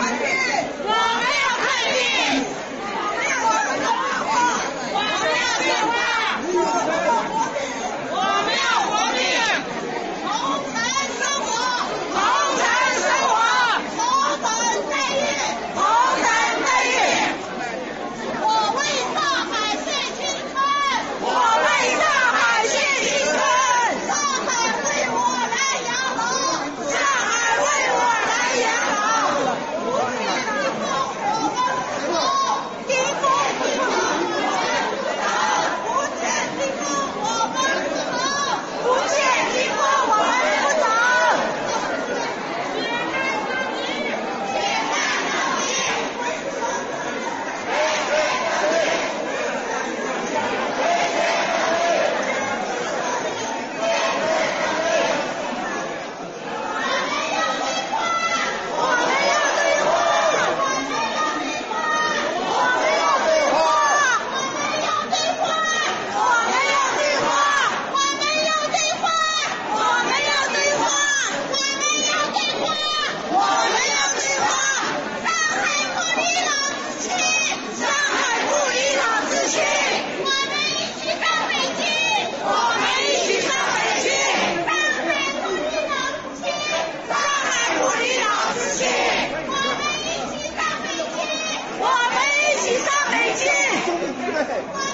团结。¡Suscríbete!